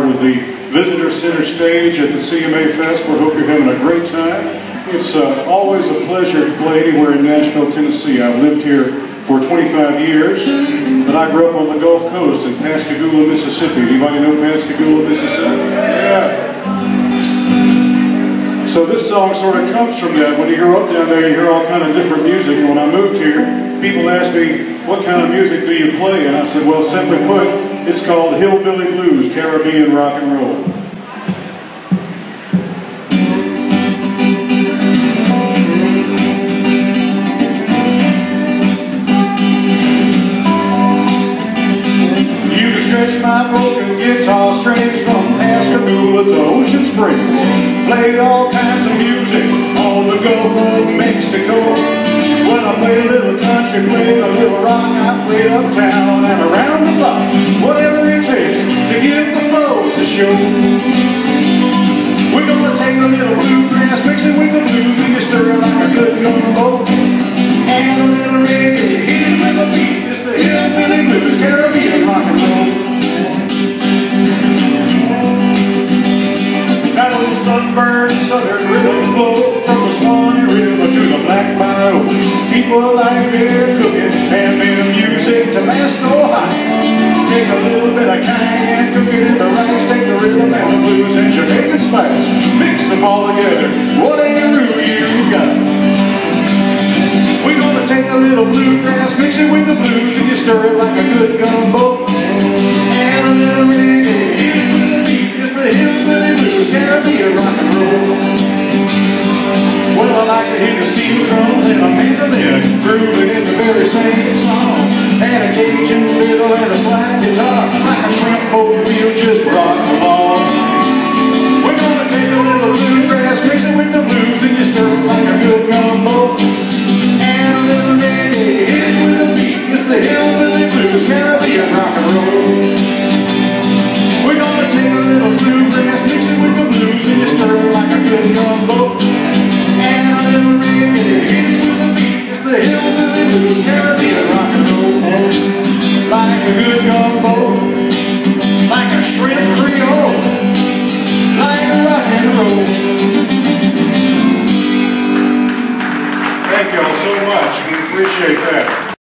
of the Visitor Center stage at the CMA Fest. We Hope you're having a great time. It's uh, always a pleasure to play anywhere in Nashville, Tennessee. I've lived here for 25 years, but I grew up on the Gulf Coast in Pascagoula, Mississippi. Anybody know Pascagoula, Mississippi? Yeah. So this song sort of comes from that. When you grow up down there, you hear all kind of different music. And when I moved here, people asked me, what kind of music do you play? And I said, well, simply put, it's called Hillbilly Blues, Caribbean Rock and Roll. You can stretch my broken guitar strings from Pascagoula to Ocean Springs. Played all kinds of music on the Gulf of Mexico. When I played a little country, played a little rock, I played uptown and around sunburned southern rhythms blow from the Swanee River to the Black Bayou. People like their cooking and their music to no high. Take a little bit of cayenne, cook it in the rice, take the rhythm and the blues and Jamaican spice. Mix them all together, what whatever you got. We're gonna take a little bluegrass, mix it with the blues, and you stir it like a good gumbo. And a little Well, I like to hear the steel drums and a mandolin grooving in the very same song. And a Cajun fiddle and a slide guitar, like a shrimp boat wheel just rock along. We're gonna take a little bluegrass, mix it with the blues, Thank y'all so much. We appreciate that.